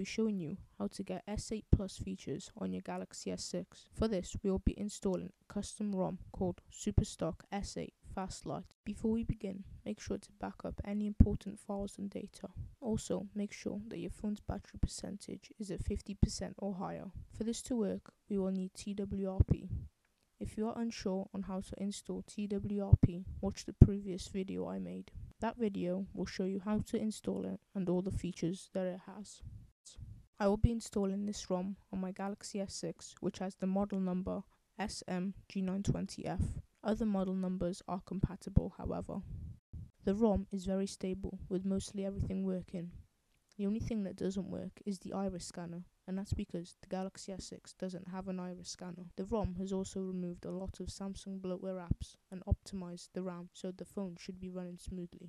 be showing you how to get S8 Plus features on your Galaxy S6. For this we will be installing a custom ROM called Superstock S8 Fast Lite. Before we begin, make sure to back up any important files and data. Also, make sure that your phone's battery percentage is at 50% or higher. For this to work, we will need TWRP. If you are unsure on how to install TWRP, watch the previous video I made. That video will show you how to install it and all the features that it has. I will be installing this ROM on my Galaxy S6 which has the model number SMG920F. Other model numbers are compatible however. The ROM is very stable with mostly everything working. The only thing that doesn't work is the iris scanner and that's because the Galaxy S6 doesn't have an iris scanner. The ROM has also removed a lot of Samsung bloatware apps and optimized the RAM so the phone should be running smoothly.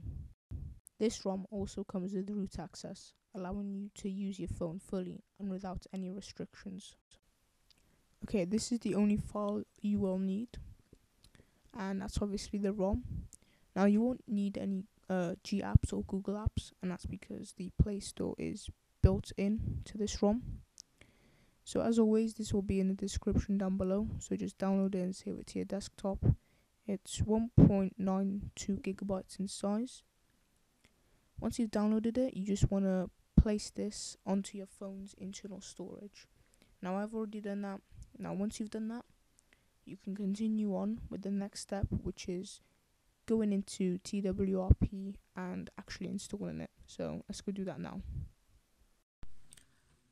This ROM also comes with root access, allowing you to use your phone fully and without any restrictions. Okay, this is the only file you will need, and that's obviously the ROM. Now, you won't need any uh, G apps or Google apps, and that's because the Play Store is built in to this ROM. So as always, this will be in the description down below. So just download it and save it to your desktop. It's 1.92 gigabytes in size. Once you've downloaded it, you just want to place this onto your phone's internal storage. Now I've already done that. Now once you've done that, you can continue on with the next step, which is going into TWRP and actually installing it. So let's go do that now.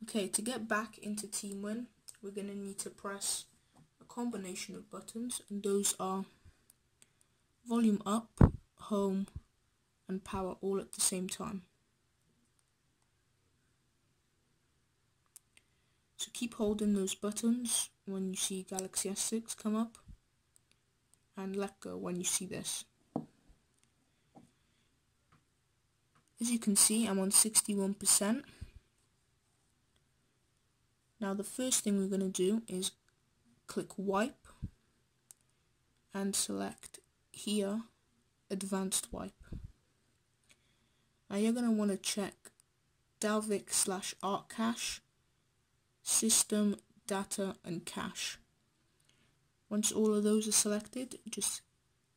Okay, to get back into TeamWin, we're going to need to press a combination of buttons, and those are volume up, home, and power all at the same time. So keep holding those buttons when you see Galaxy S6 come up, and let go when you see this. As you can see, I'm on 61%. Now the first thing we're going to do is click wipe and select here advanced wipe. Now you're going to want to check Dalvik slash art cache, system, data and cache. Once all of those are selected, just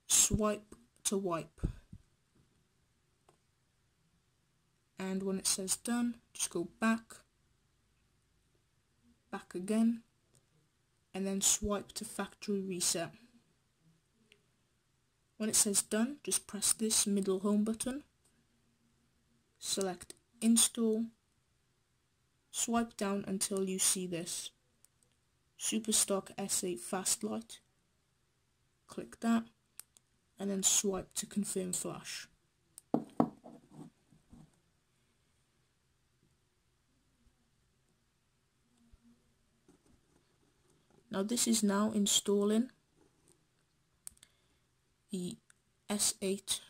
swipe to wipe. And when it says done, just go back back again, and then swipe to factory reset. When it says done, just press this middle home button, select install, swipe down until you see this Superstock S8 Fast Lite. Click that, and then swipe to confirm flash. Now this is now installing the S8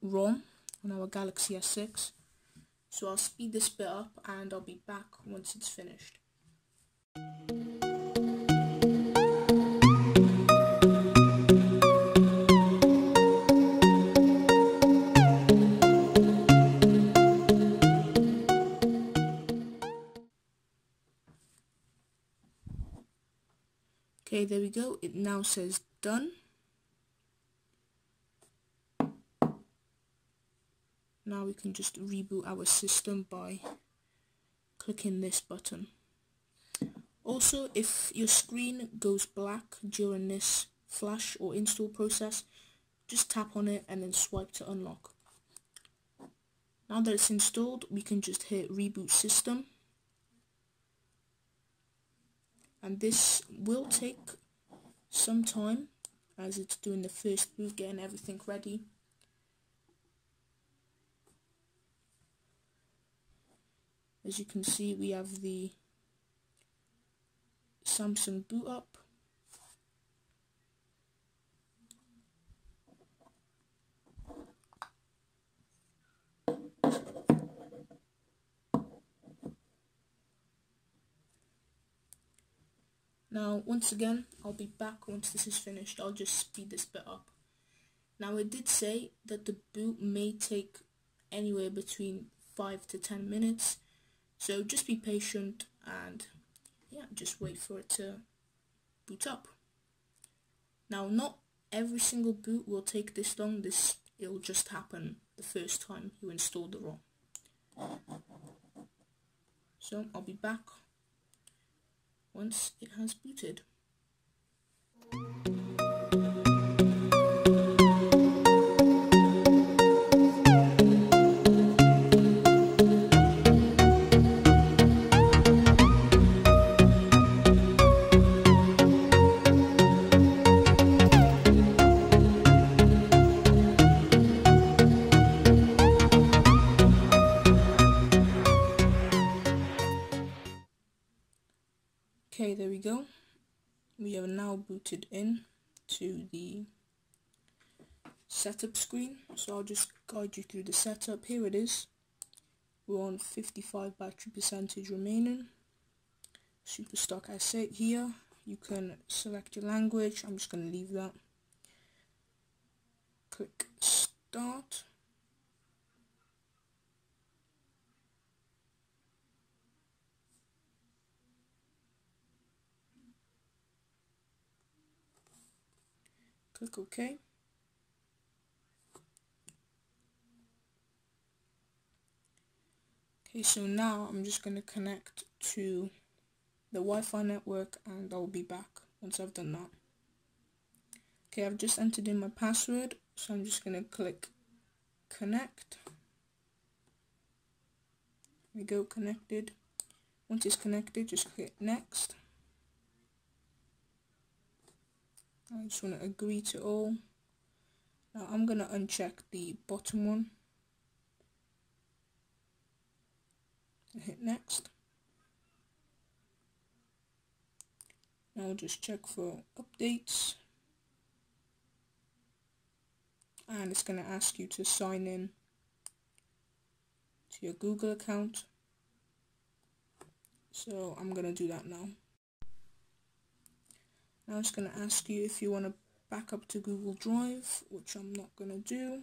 ROM on our Galaxy S6. So I'll speed this bit up and I'll be back once it's finished. Okay, there we go. It now says done. Now we can just reboot our system by clicking this button. Also, if your screen goes black during this flash or install process, just tap on it and then swipe to unlock. Now that it's installed, we can just hit reboot system and this will take some time as it's doing the first boot getting everything ready as you can see we have the Samsung boot up Now, once again, I'll be back once this is finished. I'll just speed this bit up. Now, it did say that the boot may take anywhere between 5 to 10 minutes. So just be patient and yeah, just wait for it to boot up. Now not every single boot will take this long, this it'll just happen the first time you install the ROM. So I'll be back once it has booted. Okay, there we go. We are now booted in to the setup screen. So I'll just guide you through the setup. Here it is. We're on 55 battery percentage remaining. Superstock S8 here. You can select your language. I'm just going to leave that. Click start. Click OK. Okay, so now I'm just going to connect to the Wi-Fi network and I'll be back once I've done that. Okay, I've just entered in my password, so I'm just going to click connect. There we go, connected. Once it's connected, just click next. I just want to agree to all. Now I'm going to uncheck the bottom one. And hit next. Now I'll just check for updates. And it's going to ask you to sign in to your Google account. So I'm going to do that now. Now it's going to ask you if you want to back up to Google Drive, which I'm not going to do.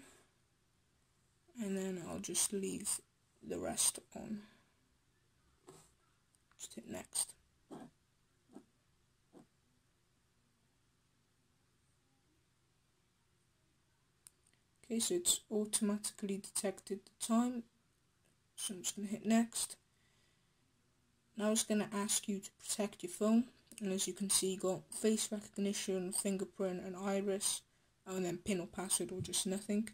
And then I'll just leave the rest on. Just hit next. Okay, so it's automatically detected the time. So I'm just going to hit next. Now it's going to ask you to protect your phone and as you can see you got face recognition, fingerprint and iris and then pin or password or just nothing.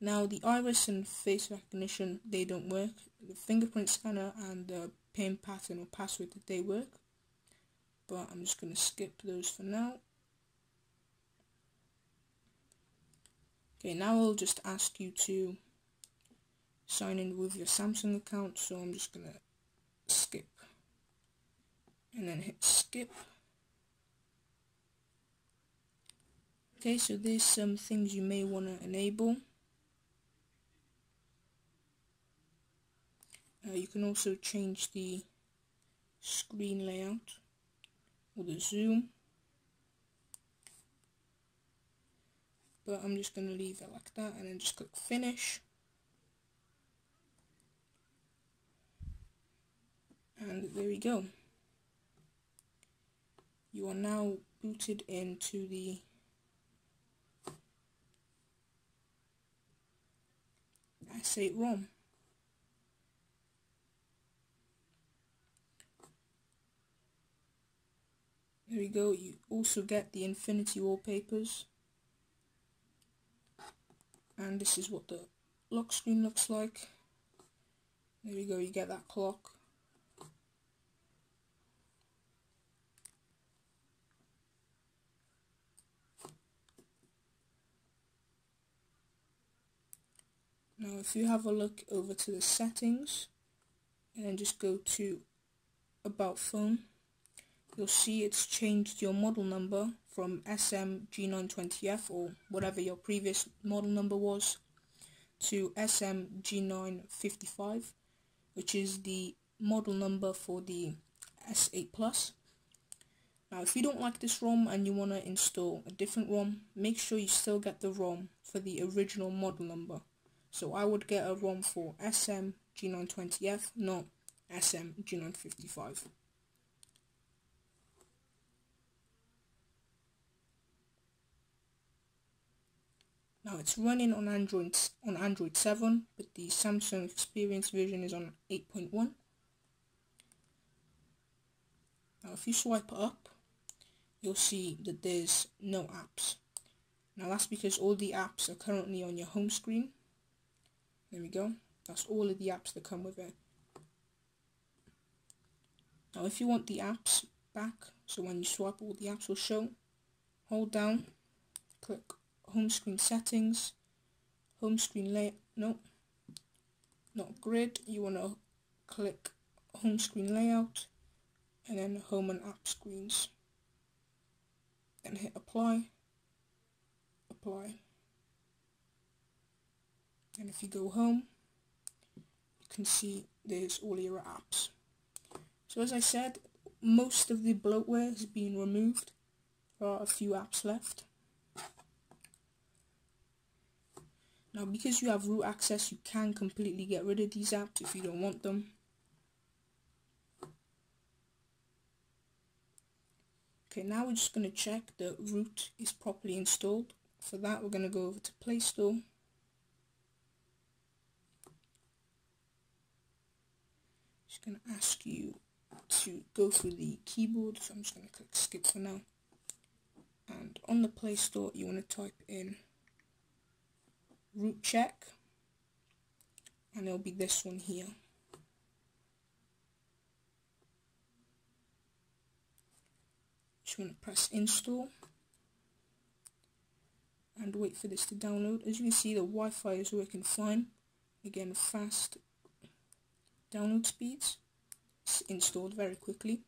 Now the iris and face recognition they don't work. The fingerprint scanner and the pin pattern or password that they work. But I'm just going to skip those for now. Okay, now I'll just ask you to sign in with your Samsung account, so I'm just going to skip and then hit skip. Okay, so there's some things you may want to enable. Uh, you can also change the screen layout or the zoom. But I'm just going to leave it like that and then just click finish. And there we go you are now booted into the S8 ROM. There we go, you also get the Infinity wallpapers. And this is what the lock screen looks like. There we go, you get that clock. Now if you have a look over to the settings and then just go to about phone, you'll see it's changed your model number from SMG920F or whatever your previous model number was to SMG955 which is the model number for the S8 Plus. Now if you don't like this ROM and you want to install a different ROM, make sure you still get the ROM for the original model number. So I would get a ROM for SM G920F, not SM G955. Now it's running on Android on Android 7, but the Samsung Experience version is on 8.1. Now if you swipe up, you'll see that there's no apps. Now that's because all the apps are currently on your home screen. There we go. That's all of the apps that come with it. Now if you want the apps back, so when you swipe all the apps will show, hold down, click home screen settings, home screen layout, no, not grid, you want to click home screen layout, and then home and app screens. Then hit apply, apply. And if you go home, you can see there's all your apps. So as I said, most of the bloatware has been removed. There are a few apps left. Now because you have root access you can completely get rid of these apps if you don't want them. Okay now we're just going to check the root is properly installed. For that we're going to go over to Play Store. Going to ask you to go through the keyboard so I'm just going to click skip for now. And on the Play Store you want to type in root check and it'll be this one here. Just want to press install and wait for this to download. As you can see the Wi-Fi is working fine. Again fast download speeds. It's installed very quickly.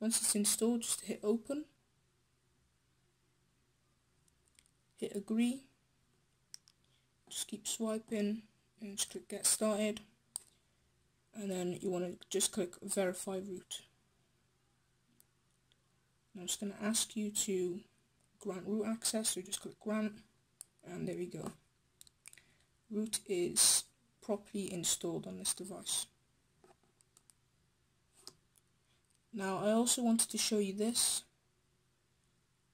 Once it's installed just hit open. Hit agree. Just keep swiping and just click get started. And then you want to just click verify root now I'm just going to ask you to grant root access so just click grant and there we go. Root is properly installed on this device. Now I also wanted to show you this.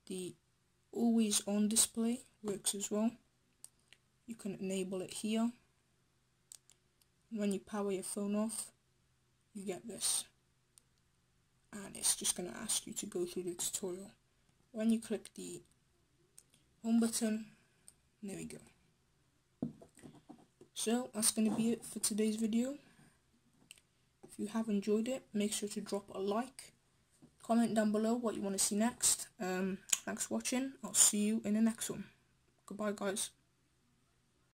The always on display works as well. You can enable it here. When you power your phone off you get this. And it's just going to ask you to go through the tutorial. When you click the home button there we go so that's going to be it for today's video. If you have enjoyed it make sure to drop a like. Comment down below what you want to see next. Um, thanks for watching. I'll see you in the next one. Goodbye guys